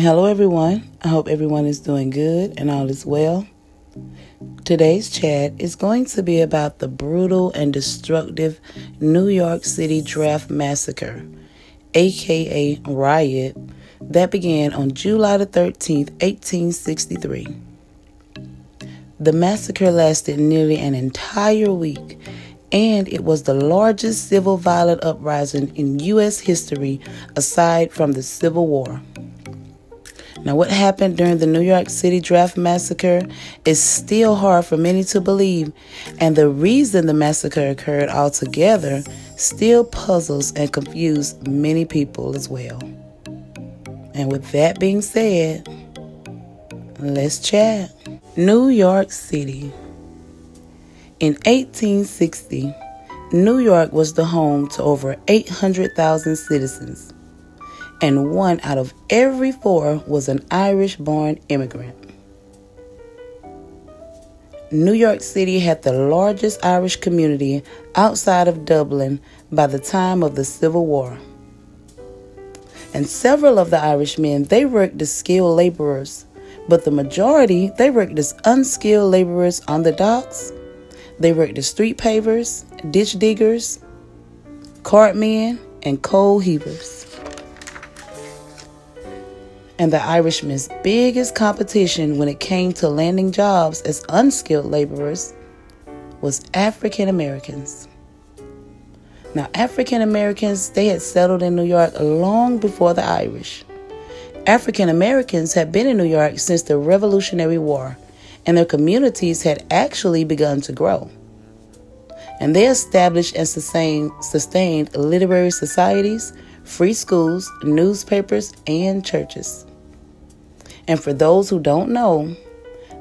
Hello, everyone. I hope everyone is doing good and all is well. Today's chat is going to be about the brutal and destructive New York City Draft Massacre, aka Riot, that began on July the 13th, 1863. The massacre lasted nearly an entire week and it was the largest civil violent uprising in U.S. history aside from the Civil War. Now, what happened during the New York City Draft Massacre is still hard for many to believe, and the reason the massacre occurred altogether still puzzles and confuses many people as well. And with that being said, let's chat. New York City. In 1860, New York was the home to over 800,000 citizens, and one out of every four was an Irish born immigrant. New York City had the largest Irish community outside of Dublin by the time of the Civil War. And several of the Irish men, they worked as skilled laborers, but the majority, they worked as unskilled laborers on the docks they worked as street pavers, ditch diggers, cartmen, and coal heavers. And the Irishmen's biggest competition when it came to landing jobs as unskilled laborers was African Americans. Now, African Americans, they had settled in New York long before the Irish. African Americans had been in New York since the Revolutionary War and their communities had actually begun to grow. And they established and sustained, sustained literary societies, free schools, newspapers, and churches. And for those who don't know,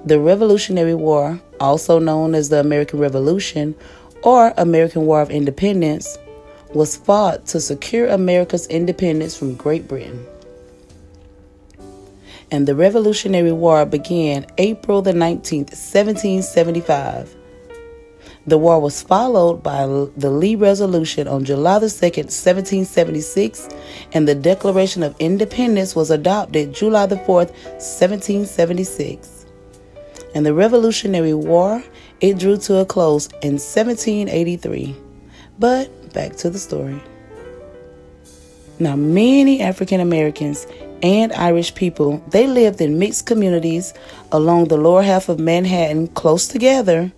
the Revolutionary War, also known as the American Revolution or American War of Independence, was fought to secure America's independence from Great Britain and the Revolutionary War began April the 19th, 1775. The war was followed by the Lee Resolution on July the 2nd, 1776, and the Declaration of Independence was adopted July the 4th, 1776. And the Revolutionary War, it drew to a close in 1783. But back to the story. Now, many African Americans and Irish people, they lived in mixed communities along the lower half of Manhattan close together.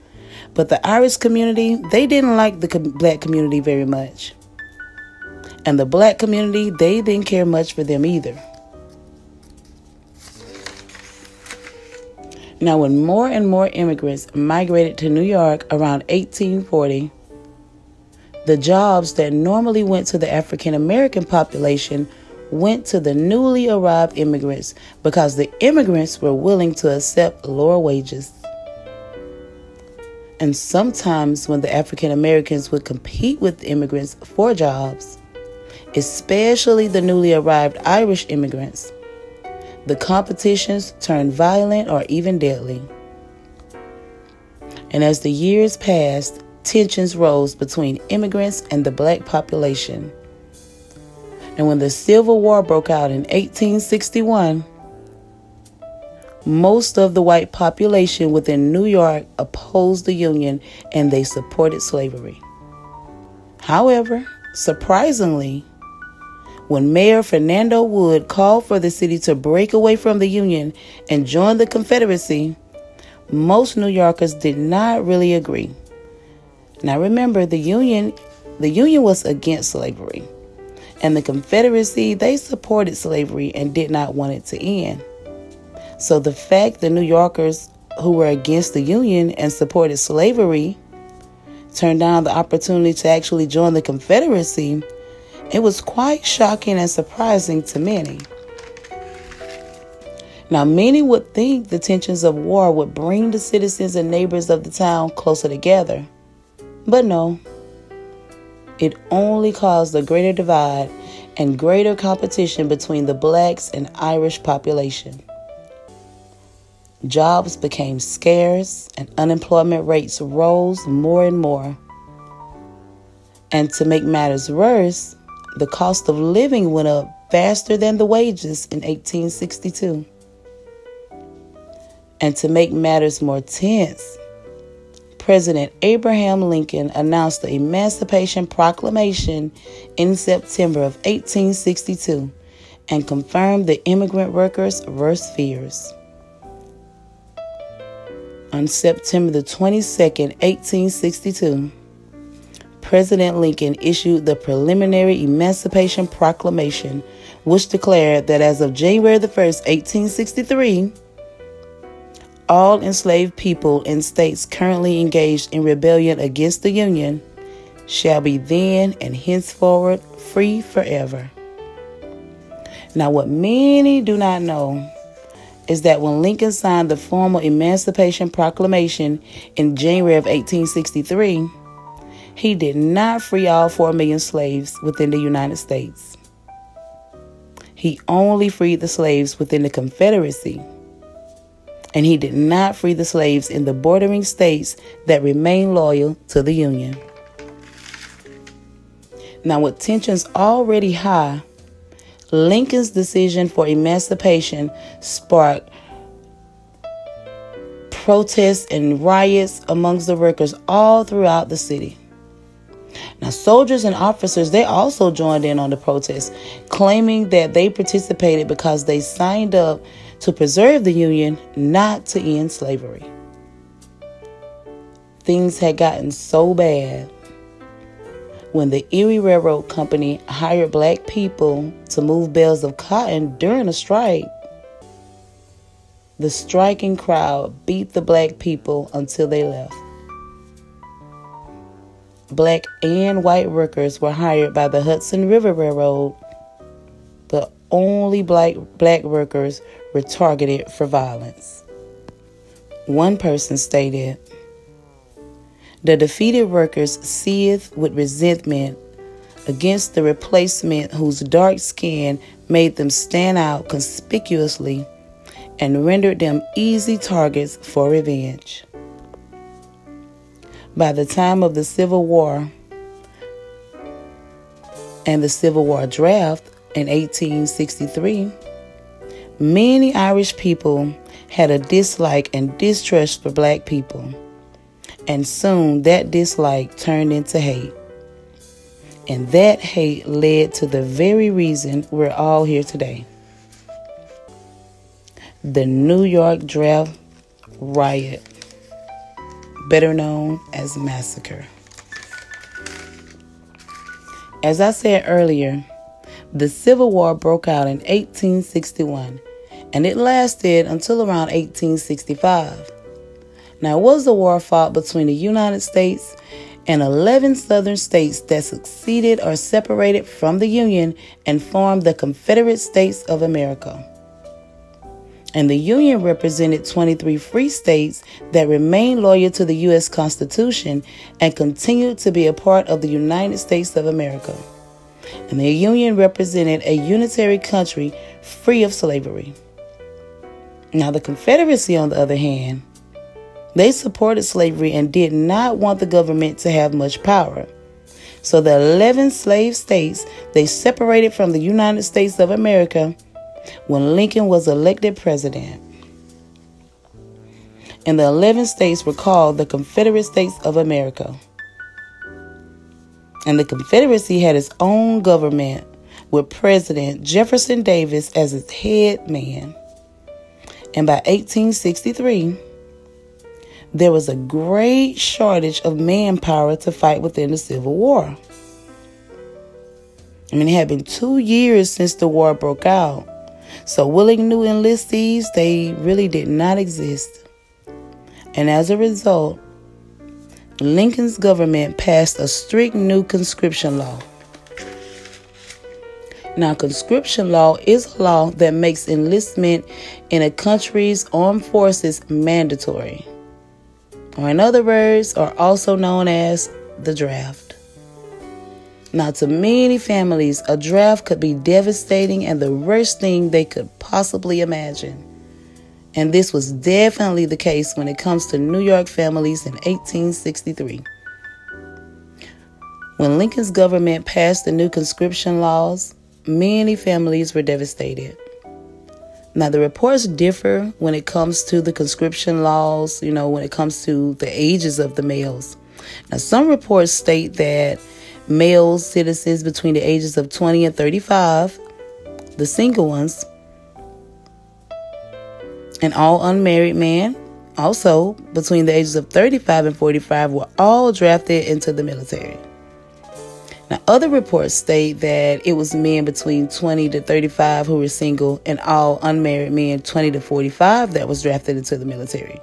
But the Irish community, they didn't like the black community very much. And the black community, they didn't care much for them either. Now, when more and more immigrants migrated to New York around 1840, the jobs that normally went to the African American population went to the newly arrived immigrants because the immigrants were willing to accept lower wages. And sometimes, when the African Americans would compete with immigrants for jobs, especially the newly arrived Irish immigrants, the competitions turned violent or even deadly. And as the years passed, tensions rose between immigrants and the black population. And when the Civil War broke out in 1861, most of the white population within New York opposed the Union and they supported slavery. However, surprisingly, when Mayor Fernando Wood called for the city to break away from the Union and join the Confederacy, most New Yorkers did not really agree. Now remember, the Union the Union was against slavery and the Confederacy, they supported slavery and did not want it to end. So the fact the New Yorkers who were against the Union and supported slavery turned down the opportunity to actually join the Confederacy, it was quite shocking and surprising to many. Now, many would think the tensions of war would bring the citizens and neighbors of the town closer together. But no, it only caused a greater divide and greater competition between the blacks and Irish population. Jobs became scarce and unemployment rates rose more and more. And to make matters worse, the cost of living went up faster than the wages in 1862. And to make matters more tense, President Abraham Lincoln announced the Emancipation Proclamation in September of 1862 and confirmed the immigrant workers' worst fears. On September the 22nd, 1862, President Lincoln issued the preliminary Emancipation Proclamation, which declared that as of January the 1st, 1863, all enslaved people in states currently engaged in rebellion against the Union shall be then and henceforward free forever. Now, what many do not know is that when Lincoln signed the formal Emancipation Proclamation in January of 1863, he did not free all 4 million slaves within the United States. He only freed the slaves within the Confederacy and he did not free the slaves in the bordering states that remained loyal to the Union. Now, with tensions already high, Lincoln's decision for emancipation sparked protests and riots amongst the workers all throughout the city. Now, soldiers and officers, they also joined in on the protests, claiming that they participated because they signed up to preserve the Union, not to end slavery. Things had gotten so bad when the Erie Railroad Company hired black people to move bales of cotton during a strike. The striking crowd beat the black people until they left. Black and white workers were hired by the Hudson River Railroad, but only black, black workers were targeted for violence. One person stated, The defeated workers seethed with resentment against the replacement whose dark skin made them stand out conspicuously and rendered them easy targets for revenge. By the time of the Civil War and the Civil War draft in 1863, Many Irish people had a dislike and distrust for black people, and soon that dislike turned into hate. And that hate led to the very reason we're all here today the New York Draft Riot, better known as Massacre. As I said earlier, the Civil War broke out in 1861 and it lasted until around 1865. Now, it was a war fought between the United States and 11 southern states that succeeded or separated from the Union and formed the Confederate States of America. And the Union represented 23 free states that remained loyal to the U.S. Constitution and continued to be a part of the United States of America. And the Union represented a unitary country free of slavery. Now, the Confederacy, on the other hand, they supported slavery and did not want the government to have much power. So the 11 slave states, they separated from the United States of America when Lincoln was elected president. And the 11 states were called the Confederate States of America. And the Confederacy had its own government with President Jefferson Davis as its head man. And by 1863, there was a great shortage of manpower to fight within the Civil War. I mean, it had been two years since the war broke out. So, willing new enlistees, they really did not exist. And as a result, Lincoln's government passed a strict new conscription law. Now, conscription law is a law that makes enlistment in a country's armed forces mandatory, or in other words, are also known as the draft. Now, to many families, a draft could be devastating and the worst thing they could possibly imagine. And this was definitely the case when it comes to New York families in 1863. When Lincoln's government passed the new conscription laws, many families were devastated. Now, the reports differ when it comes to the conscription laws, you know, when it comes to the ages of the males. Now, some reports state that male citizens between the ages of 20 and 35, the single ones, and all unmarried men, also between the ages of 35 and 45, were all drafted into the military. Now, other reports state that it was men between 20 to 35 who were single, and all unmarried men 20 to 45 that was drafted into the military.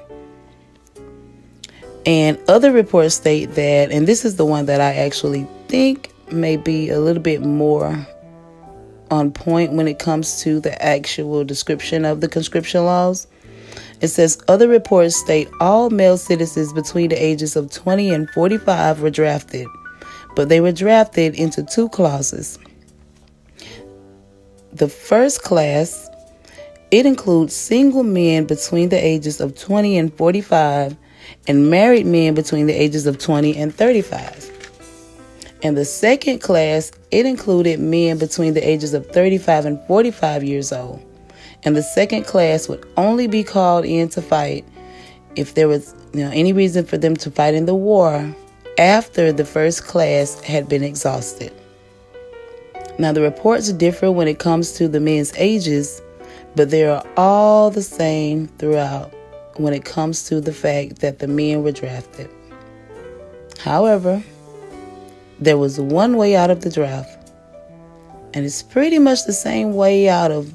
And other reports state that, and this is the one that I actually think may be a little bit more on point when it comes to the actual description of the conscription laws. It says other reports state all male citizens between the ages of 20 and 45 were drafted, but they were drafted into two clauses. The first class it includes single men between the ages of 20 and 45 and married men between the ages of 20 and 35. And the second class, it included men between the ages of 35 and 45 years old. And the second class would only be called in to fight if there was you know, any reason for them to fight in the war after the first class had been exhausted. Now, the reports differ when it comes to the men's ages, but they are all the same throughout when it comes to the fact that the men were drafted. However, there was one way out of the draft, and it's pretty much the same way out of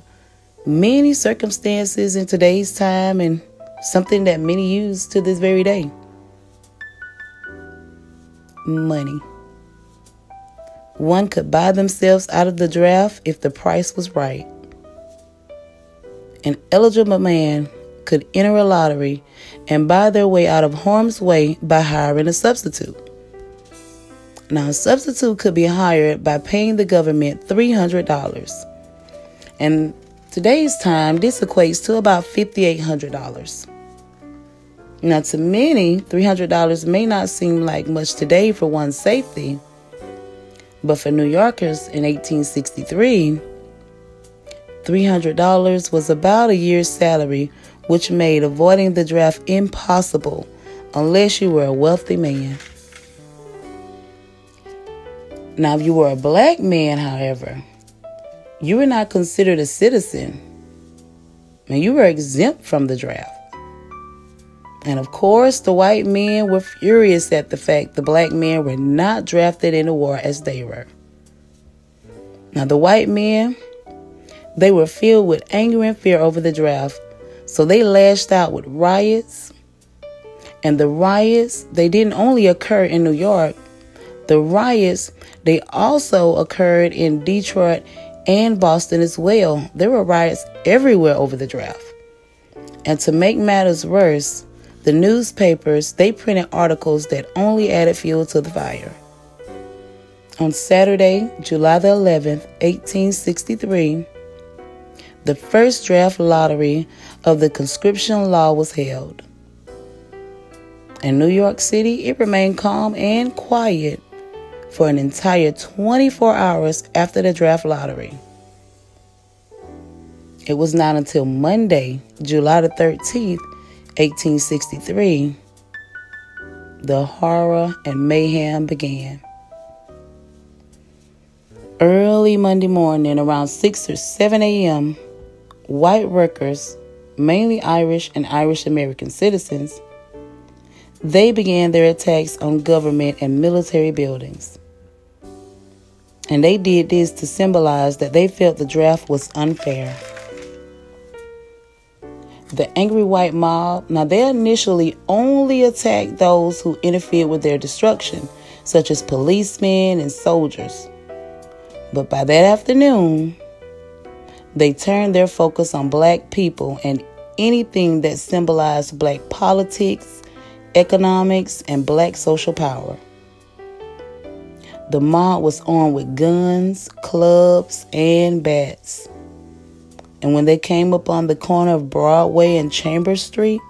many circumstances in today's time and something that many use to this very day money. One could buy themselves out of the draft if the price was right. An eligible man could enter a lottery and buy their way out of harm's way by hiring a substitute. Now, a substitute could be hired by paying the government $300. And today's time, this equates to about $5,800. Now, to many, $300 may not seem like much today for one's safety, but for New Yorkers in 1863, $300 was about a year's salary which made avoiding the draft impossible unless you were a wealthy man. Now, if you were a black man, however, you were not considered a citizen and you were exempt from the draft. And of course, the white men were furious at the fact the black men were not drafted in the war as they were. Now, the white men, they were filled with anger and fear over the draft so they lashed out with riots. And the riots, they didn't only occur in New York. The riots, they also occurred in Detroit and Boston as well. There were riots everywhere over the draft. And to make matters worse, the newspapers, they printed articles that only added fuel to the fire. On Saturday, July the 11th, 1863, the first draft lottery of the conscription law was held. In New York City, it remained calm and quiet for an entire 24 hours after the draft lottery. It was not until Monday, July the 13th, 1863, the horror and mayhem began. Early Monday morning, around 6 or 7 a.m., white workers, mainly Irish and Irish American citizens, they began their attacks on government and military buildings. And they did this to symbolize that they felt the draft was unfair. The angry white mob, now they initially only attacked those who interfered with their destruction, such as policemen and soldiers. But by that afternoon, they turned their focus on black people and anything that symbolized black politics, economics, and black social power. The mob was armed with guns, clubs, and bats. And when they came up on the corner of Broadway and Chambers Street,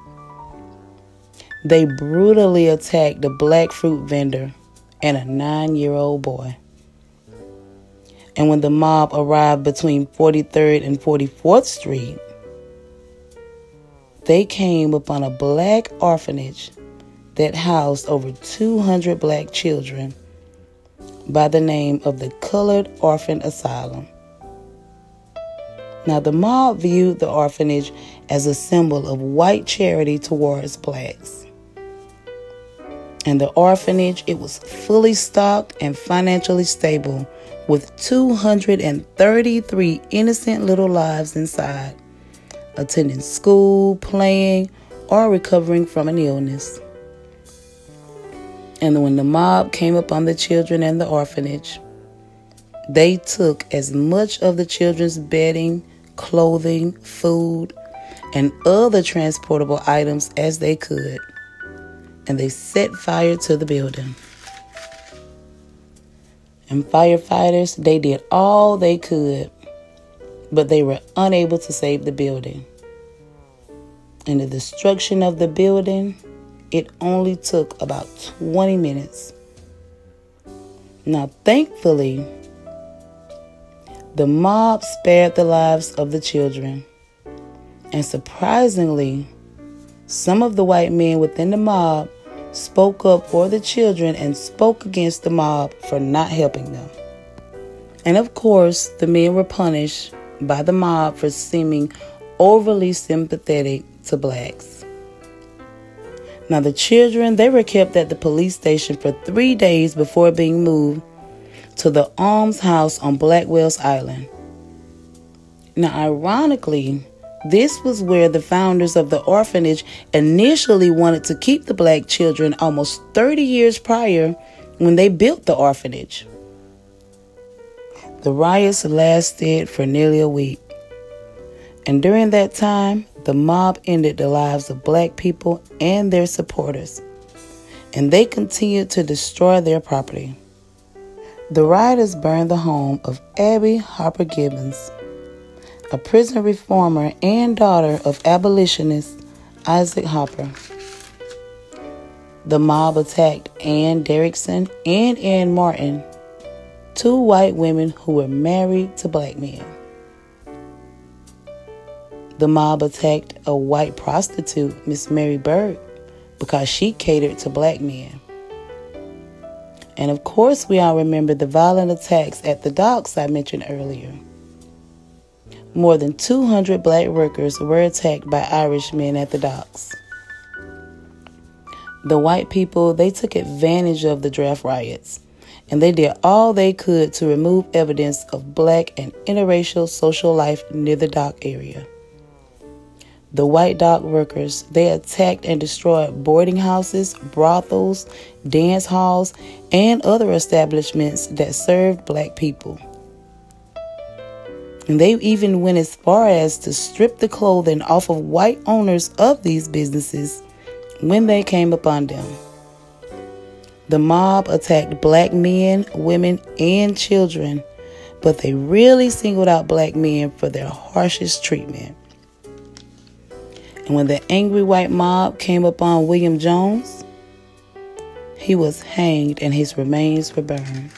they brutally attacked a black fruit vendor and a nine year old boy. And when the mob arrived between 43rd and 44th Street, they came upon a black orphanage that housed over 200 black children by the name of the Colored Orphan Asylum. Now, the mob viewed the orphanage as a symbol of white charity towards blacks. And the orphanage, it was fully stocked and financially stable with 233 innocent little lives inside, attending school, playing, or recovering from an illness. And when the mob came upon the children and the orphanage, they took as much of the children's bedding, clothing, food, and other transportable items as they could, and they set fire to the building. And firefighters, they did all they could, but they were unable to save the building. And the destruction of the building it only took about 20 minutes. Now, thankfully, the mob spared the lives of the children. And surprisingly, some of the white men within the mob spoke up for the children and spoke against the mob for not helping them. And of course, the men were punished by the mob for seeming overly sympathetic to blacks. Now, the children, they were kept at the police station for three days before being moved to the almshouse on Blackwell's Island. Now, ironically, this was where the founders of the orphanage initially wanted to keep the black children almost 30 years prior when they built the orphanage. The riots lasted for nearly a week. And during that time, the mob ended the lives of black people and their supporters, and they continued to destroy their property. The rioters burned the home of Abby Hopper Gibbons, a prison reformer and daughter of abolitionist Isaac Hopper. The mob attacked Ann Derrickson and Ann Martin, two white women who were married to black men the mob attacked a white prostitute, Miss Mary Burke, because she catered to black men. And of course, we all remember the violent attacks at the docks I mentioned earlier. More than 200 black workers were attacked by Irish men at the docks. The white people, they took advantage of the draft riots and they did all they could to remove evidence of black and interracial social life near the dock area. The white dock workers, they attacked and destroyed boarding houses, brothels, dance halls, and other establishments that served black people. And they even went as far as to strip the clothing off of white owners of these businesses when they came upon them. The mob attacked black men, women, and children, but they really singled out black men for their harshest treatment. And when the angry white mob came upon William Jones, he was hanged and his remains were burned.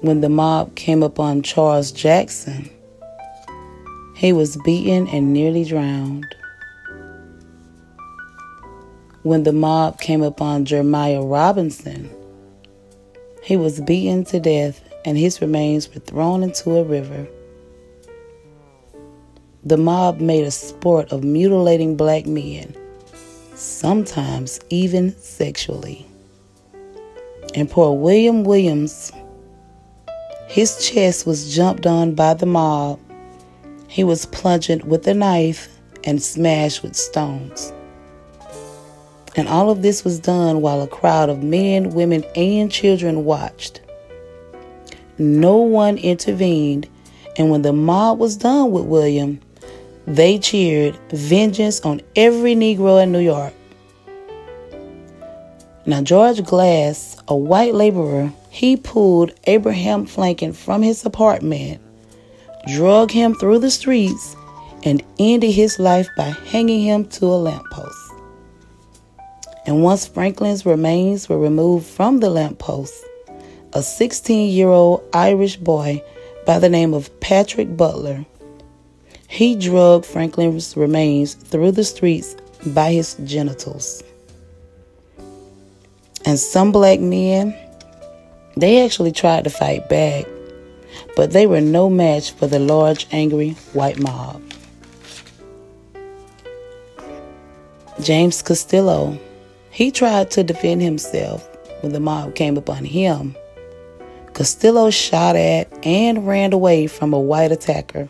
When the mob came upon Charles Jackson, he was beaten and nearly drowned. When the mob came upon Jeremiah Robinson, he was beaten to death and his remains were thrown into a river. The mob made a sport of mutilating black men, sometimes even sexually. And poor William Williams, his chest was jumped on by the mob. He was plunged with a knife and smashed with stones. And all of this was done while a crowd of men, women, and children watched. No one intervened, and when the mob was done with William, they cheered vengeance on every Negro in New York. Now, George Glass, a white laborer, he pulled Abraham Franklin from his apartment, drug him through the streets, and ended his life by hanging him to a lamppost. And once Franklin's remains were removed from the lamppost, a 16 year old Irish boy by the name of Patrick Butler. He drug Franklin's remains through the streets by his genitals. And some black men, they actually tried to fight back, but they were no match for the large, angry white mob. James Costello, he tried to defend himself when the mob came upon him. Costello shot at and ran away from a white attacker.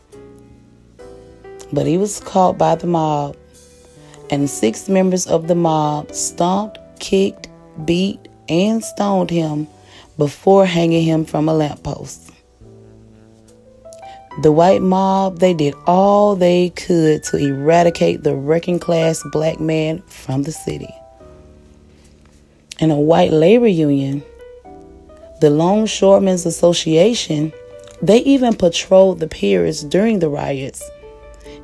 But he was caught by the mob, and six members of the mob stomped, kicked, beat, and stoned him before hanging him from a lamppost. The white mob, they did all they could to eradicate the working class black man from the city. And a white labor union the Longshoremen's Association, they even patrolled the piers during the riots,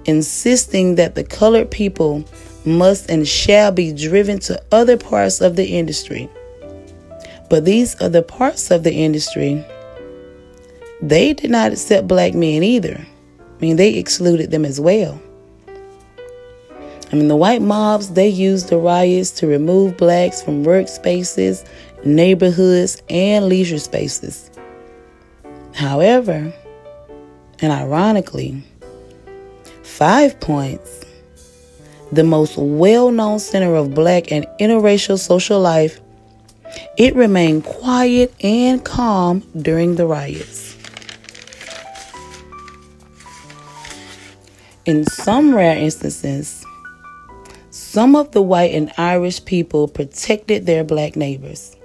insisting that the colored people must and shall be driven to other parts of the industry. But these other parts of the industry, they did not accept black men either. I mean, they excluded them as well. I mean, the white mobs, they used the riots to remove blacks from workspaces neighborhoods, and leisure spaces. However, and ironically, Five Points, the most well known center of black and interracial social life, it remained quiet and calm during the riots. In some rare instances, some of the white and Irish people protected their black neighbors.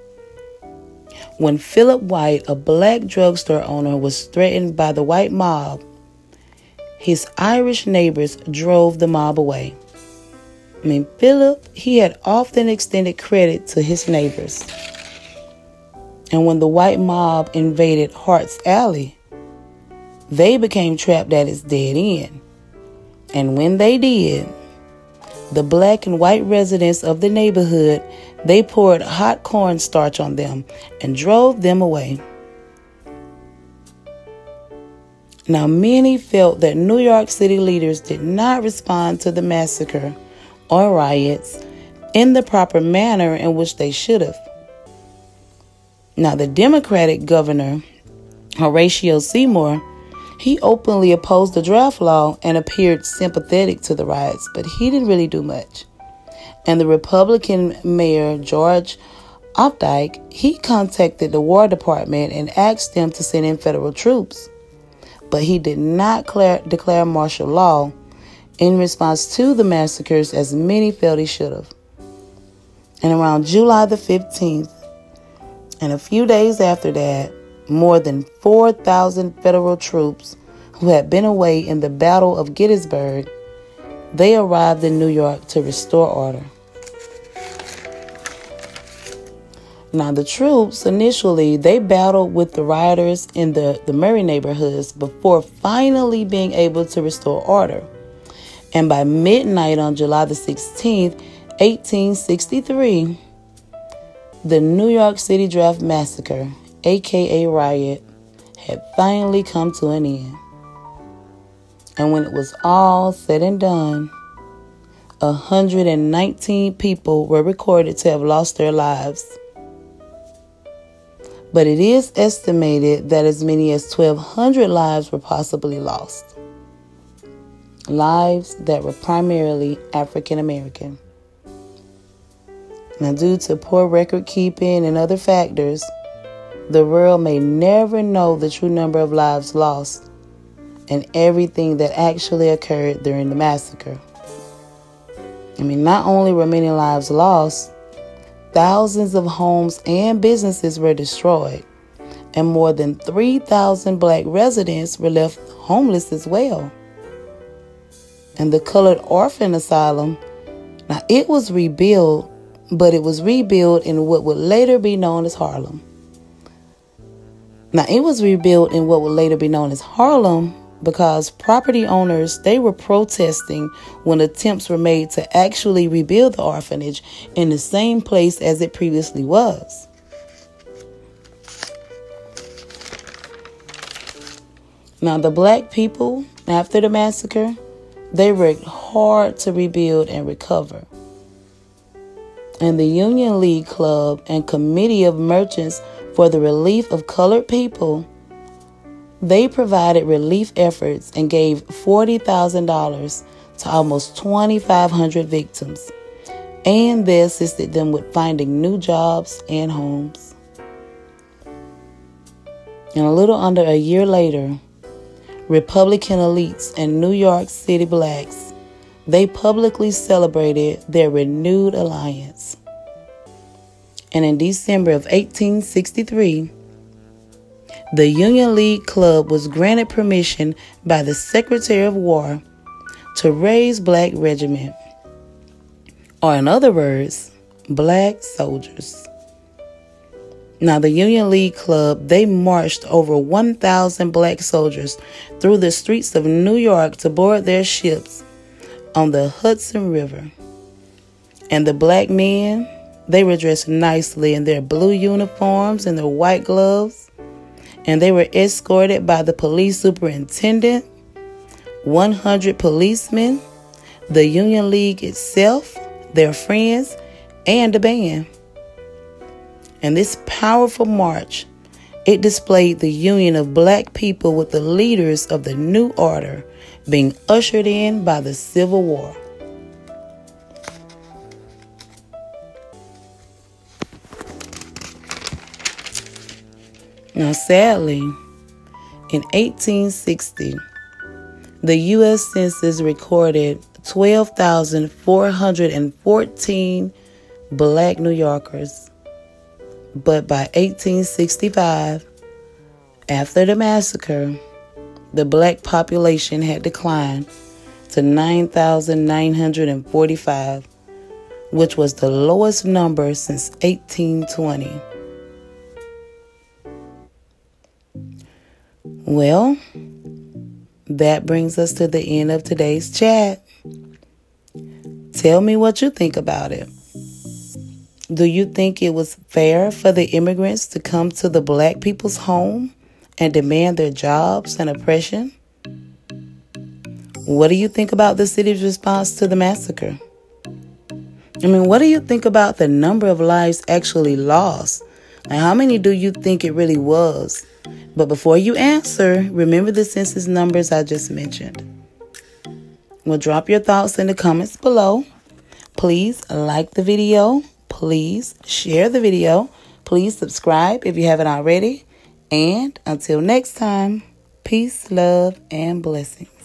When Philip White, a black drugstore owner, was threatened by the white mob, his Irish neighbors drove the mob away. I mean, Philip, he had often extended credit to his neighbors. And when the white mob invaded Hart's Alley, they became trapped at its dead end. And when they did, the black and white residents of the neighborhood, they poured hot cornstarch on them and drove them away. Now, many felt that New York City leaders did not respond to the massacre or riots in the proper manner in which they should have. Now, the Democratic governor, Horatio Seymour, he openly opposed the draft law and appeared sympathetic to the riots, but he didn't really do much. And the Republican mayor, George Opdyke, he contacted the War Department and asked them to send in federal troops. But he did not declare, declare martial law in response to the massacres as many felt he should have. And around July the 15th, and a few days after that, more than 4,000 federal troops who had been away in the Battle of Gettysburg, they arrived in New York to restore order. Now the troops initially they battled with the rioters in the, the Murray neighborhoods before finally being able to restore order. And by midnight on July the 16th, 1863, the New York City Draft Massacre aka riot, had finally come to an end. And when it was all said and done, 119 people were recorded to have lost their lives. But it is estimated that as many as 1,200 lives were possibly lost. Lives that were primarily African American. Now, due to poor record keeping and other factors, the world may never know the true number of lives lost and everything that actually occurred during the massacre. I mean, not only were many lives lost, thousands of homes and businesses were destroyed, and more than 3,000 black residents were left homeless as well. And the Colored Orphan Asylum, now it was rebuilt, but it was rebuilt in what would later be known as Harlem. Now, it was rebuilt in what would later be known as Harlem because property owners they were protesting when attempts were made to actually rebuild the orphanage in the same place as it previously was. Now the black people after the massacre, they worked hard to rebuild and recover. And the Union League Club and Committee of Merchants for the Relief of Colored People they provided relief efforts and gave $40,000 to almost 2,500 victims. And they assisted them with finding new jobs and homes. And a little under a year later, Republican elites and New York City blacks, they publicly celebrated their renewed alliance. And in December of 1863, the Union League Club was granted permission by the Secretary of War to raise black regiment, or in other words, black soldiers. Now, the Union League Club, they marched over 1,000 black soldiers through the streets of New York to board their ships on the Hudson River. And the black men, they were dressed nicely in their blue uniforms and their white gloves. And they were escorted by the police superintendent, 100 policemen, the Union League itself, their friends, and a band. And this powerful march, it displayed the union of black people with the leaders of the new order being ushered in by the Civil War. Now, sadly, in 1860, the U.S. Census recorded 12,414 black New Yorkers but by 1865, after the massacre, the black population had declined to 9,945, which was the lowest number since 1820. Well, that brings us to the end of today's chat. Tell me what you think about it. Do you think it was fair for the immigrants to come to the black people's home and demand their jobs and oppression? What do you think about the city's response to the massacre? I mean, what do you think about the number of lives actually lost? And how many do you think it really was? But before you answer, remember the census numbers I just mentioned. Well, drop your thoughts in the comments below. Please like the video please share the video. Please subscribe if you haven't already. And until next time, peace, love, and blessings.